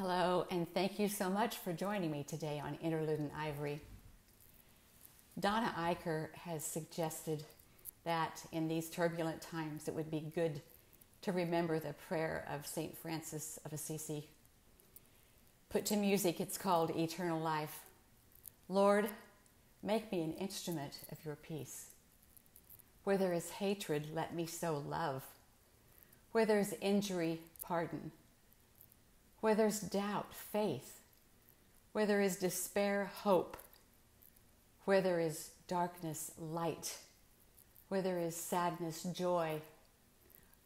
Hello, and thank you so much for joining me today on Interlude in Ivory. Donna Eicher has suggested that in these turbulent times it would be good to remember the prayer of St. Francis of Assisi. Put to music, it's called Eternal Life. Lord, make me an instrument of your peace. Where there is hatred, let me sow love. Where there is injury, pardon. Where there's doubt, faith. Where there is despair, hope. Where there is darkness, light. Where there is sadness, joy.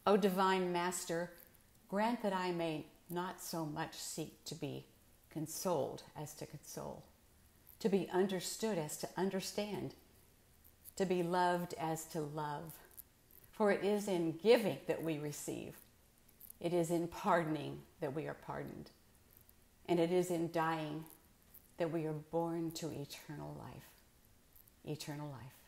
O divine Master, grant that I may not so much seek to be consoled as to console, to be understood as to understand, to be loved as to love. For it is in giving that we receive, it is in pardoning that we are pardoned, and it is in dying that we are born to eternal life. Eternal life.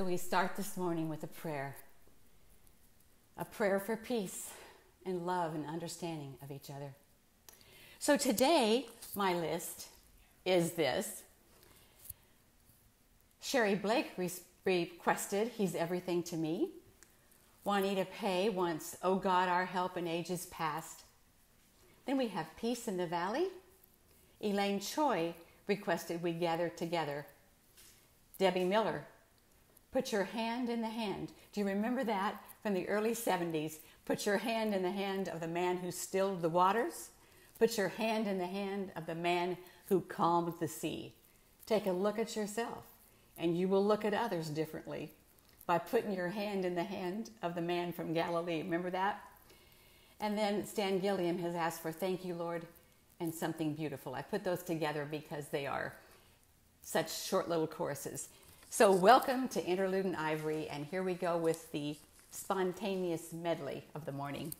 So we start this morning with a prayer a prayer for peace and love and understanding of each other. So today, my list is this Sherry Blake requested He's Everything to Me. Juanita Pay wants Oh God, Our Help in Ages Past. Then we have Peace in the Valley. Elaine Choi requested We Gather Together. Debbie Miller Put your hand in the hand. Do you remember that from the early 70s? Put your hand in the hand of the man who stilled the waters. Put your hand in the hand of the man who calmed the sea. Take a look at yourself, and you will look at others differently by putting your hand in the hand of the man from Galilee. Remember that? And then Stan Gilliam has asked for thank you, Lord, and something beautiful. I put those together because they are such short little choruses. So, welcome to Interlude in Ivory, and here we go with the spontaneous medley of the morning.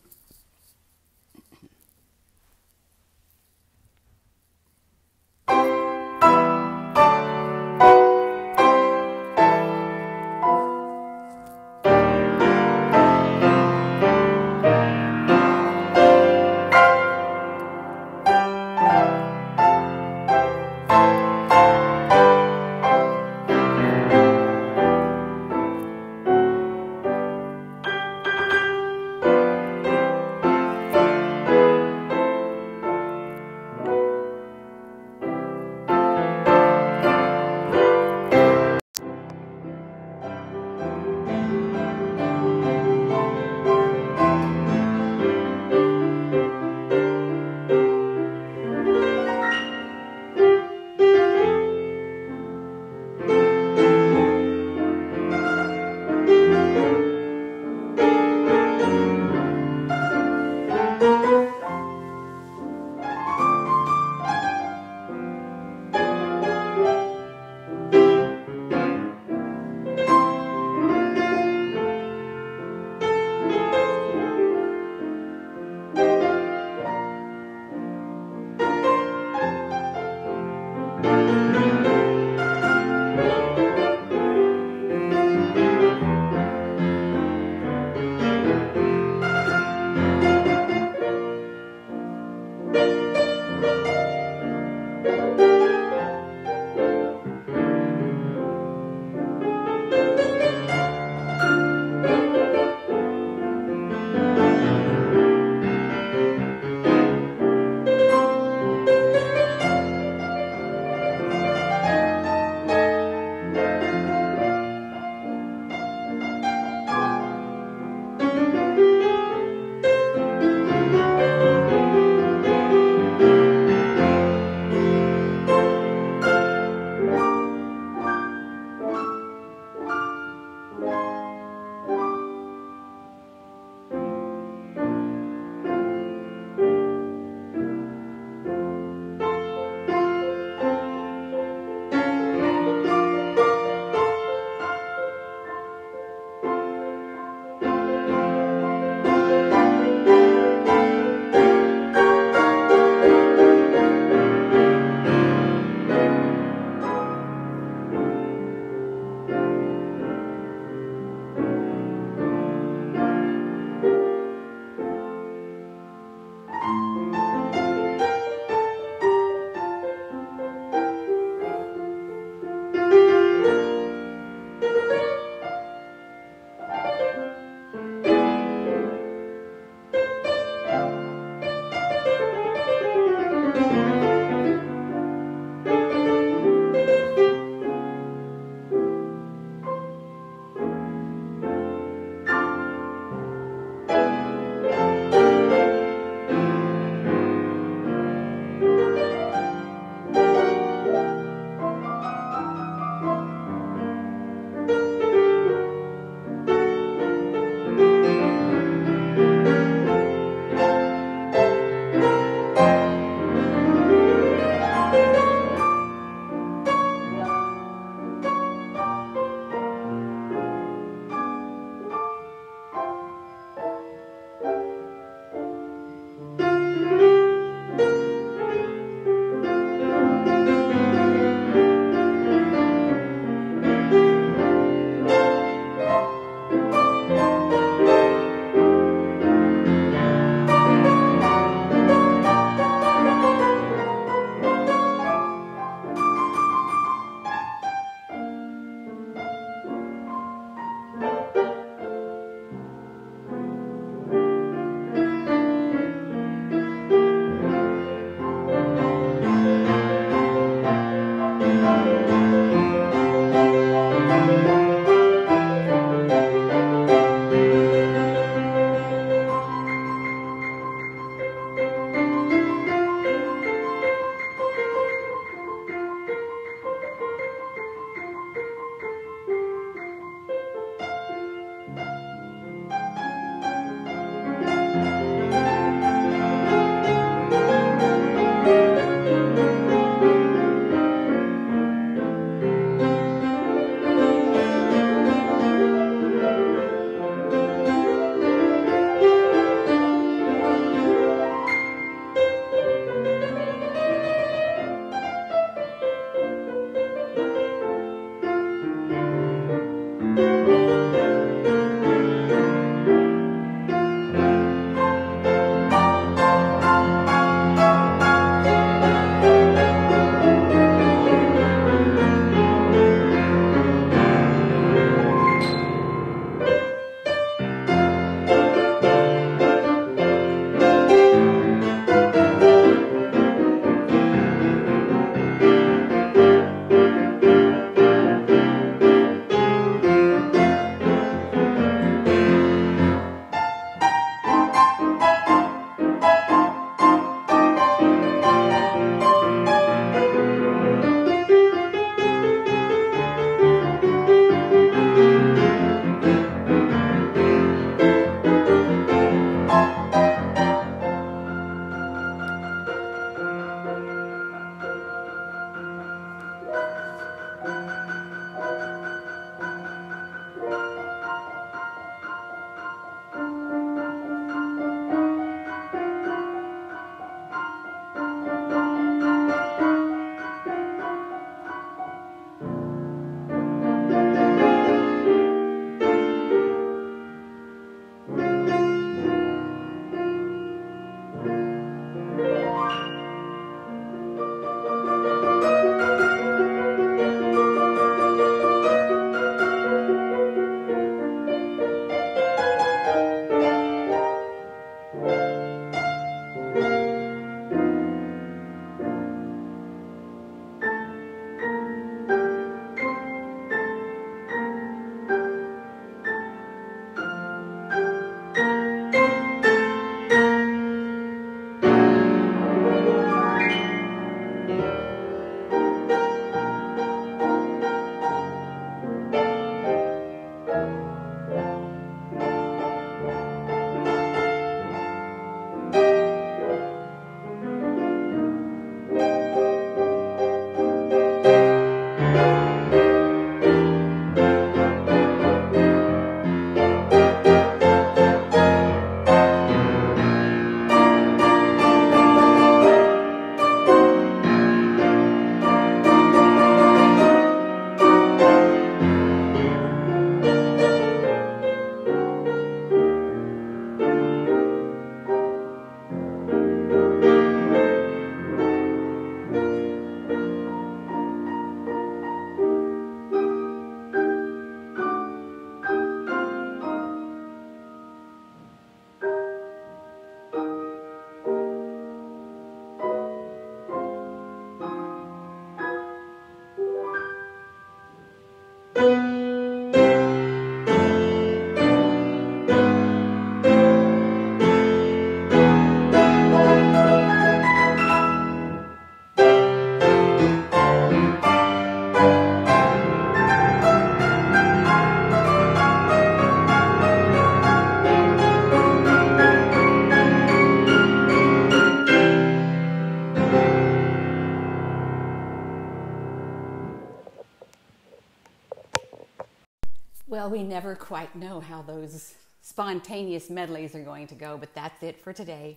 Quite know how those spontaneous medleys are going to go, but that's it for today.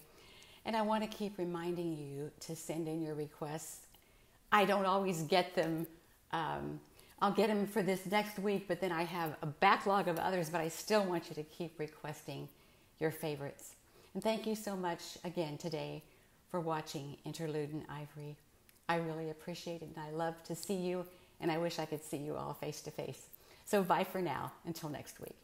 And I want to keep reminding you to send in your requests. I don't always get them. Um, I'll get them for this next week, but then I have a backlog of others, but I still want you to keep requesting your favorites. And thank you so much again today for watching Interlude in Ivory. I really appreciate it and I love to see you, and I wish I could see you all face to face. So bye for now. Until next week.